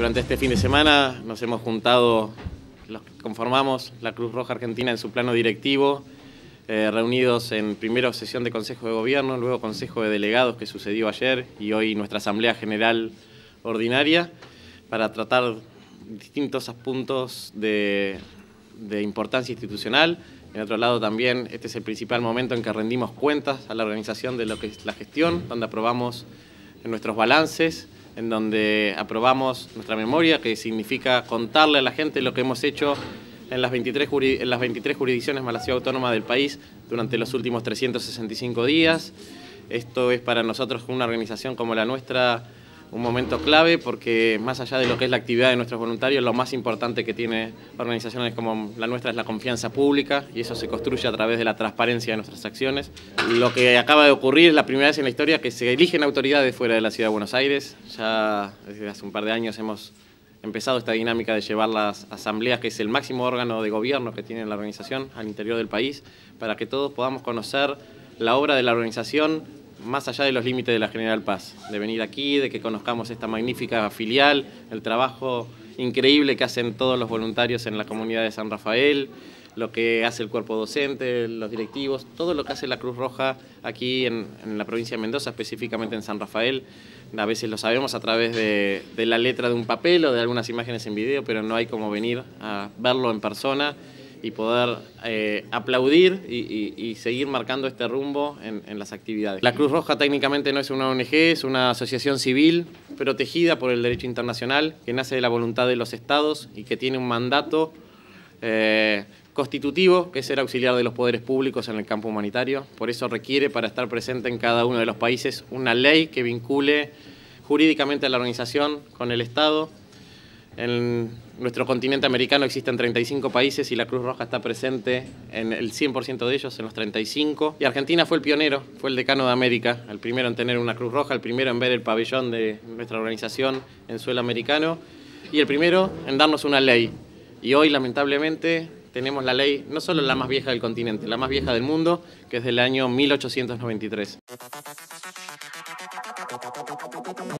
Durante este fin de semana nos hemos juntado los que conformamos la Cruz Roja Argentina en su plano directivo, eh, reunidos en primera sesión de Consejo de Gobierno, luego Consejo de Delegados que sucedió ayer y hoy nuestra Asamblea General Ordinaria, para tratar distintos puntos de, de importancia institucional. En otro lado también, este es el principal momento en que rendimos cuentas a la organización de lo que es la gestión, donde aprobamos nuestros balances, en donde aprobamos nuestra memoria, que significa contarle a la gente lo que hemos hecho en las 23, en las 23 jurisdicciones más la ciudad autónoma del país durante los últimos 365 días. Esto es para nosotros, una organización como la nuestra, un momento clave porque más allá de lo que es la actividad de nuestros voluntarios, lo más importante que tiene organizaciones como la nuestra es la confianza pública y eso se construye a través de la transparencia de nuestras acciones. Lo que acaba de ocurrir es la primera vez en la historia que se eligen autoridades fuera de la ciudad de Buenos Aires. Ya desde hace un par de años hemos empezado esta dinámica de llevar las asambleas, que es el máximo órgano de gobierno que tiene la organización al interior del país, para que todos podamos conocer la obra de la organización más allá de los límites de la General Paz, de venir aquí, de que conozcamos esta magnífica filial, el trabajo increíble que hacen todos los voluntarios en la comunidad de San Rafael, lo que hace el cuerpo docente, los directivos, todo lo que hace la Cruz Roja aquí en, la provincia de Mendoza, específicamente en San Rafael. A veces lo sabemos a través de, de la letra de un papel o de algunas imágenes en video, pero no hay como venir a verlo en persona y poder eh, aplaudir y, seguir marcando este rumbo en, las actividades. La Cruz Roja técnicamente no es una ONG, es una asociación civil protegida por el derecho internacional que nace de la voluntad de los estados y que tiene un mandato eh, constitutivo, que es ser auxiliar de los poderes públicos en el campo humanitario. Por eso requiere, para estar presente en cada uno de los países, una ley que vincule jurídicamente a la organización con el Estado en nuestro continente americano existen 35 países y la Cruz Roja está presente en el 100% de ellos, en los 35. Y Argentina fue el pionero, fue el decano de América, el primero en tener una Cruz Roja, el primero en ver el pabellón de nuestra organización en suelo americano y el primero en darnos una ley. Y hoy, lamentablemente, tenemos la ley, no solo la más vieja del continente, la más vieja del mundo, que es del año 1893.